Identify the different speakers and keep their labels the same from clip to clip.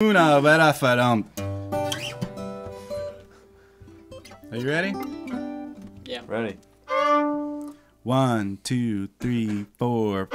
Speaker 1: Una vera verafadum. Are you ready?
Speaker 2: Yeah.
Speaker 3: Ready.
Speaker 1: One, two, three, four.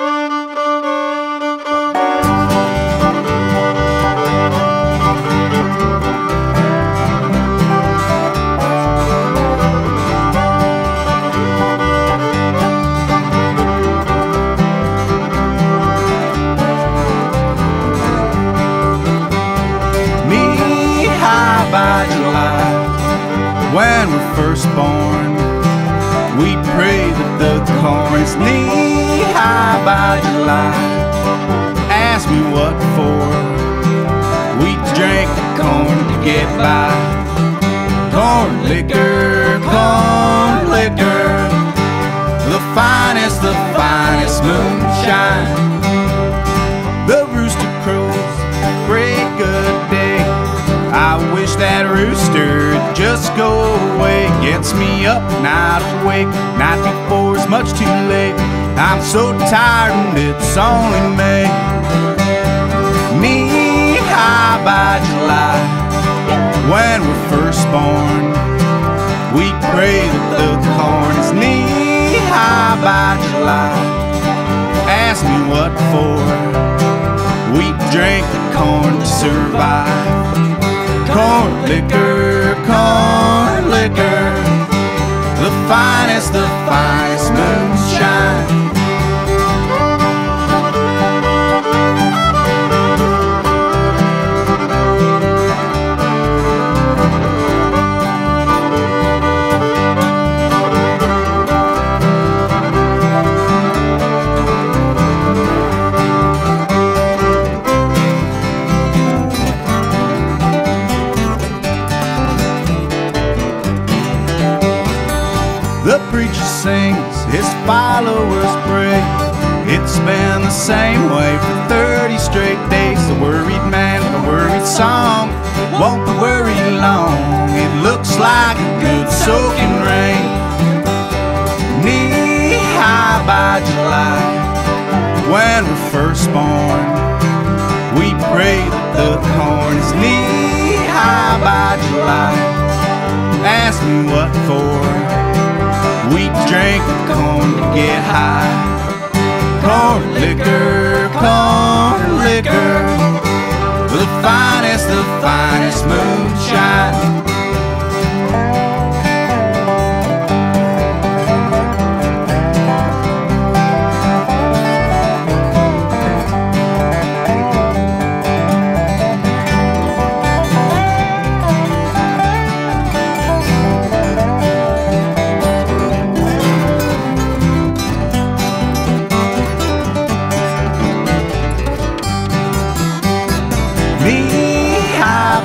Speaker 1: When we're first born, we pray that the corn is knee high by July. Ask me what for. We drank the corn to get by. Corn liquor, corn liquor, the finest, the finest moonshine. Just go away. Gets me up, not awake. Night before is much too late. I'm so tired and it's only May. Knee high by July, when we're first born, we pray that the corn is knee high by July. Ask me what for. We drank the corn to survive. Corn liquor, corn liquor, the finest, the finest moonshine. The preacher sings, his followers pray. It's been the same way for 30 straight days. The worried man a worried song won't worried long. It looks like a good soaking rain. Knee high by July, when we're first born, we pray that the corn is knee high by July. Ask me what for. To get high. Corn liquor, corn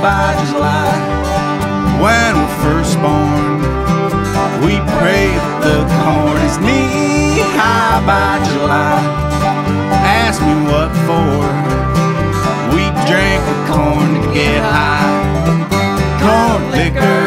Speaker 1: by July. When we're first born, we pray that the corn is knee high by July. Ask me what for. We drank the corn to get high. Corn liquor,